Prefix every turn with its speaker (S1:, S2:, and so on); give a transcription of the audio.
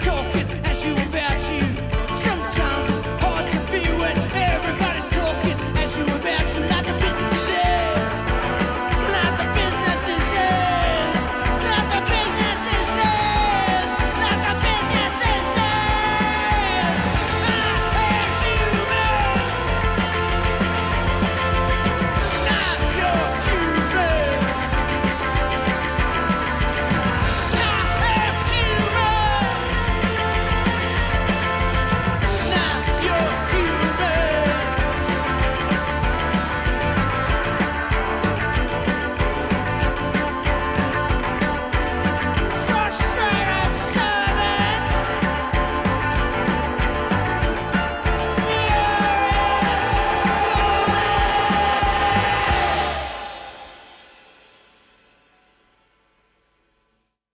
S1: talking.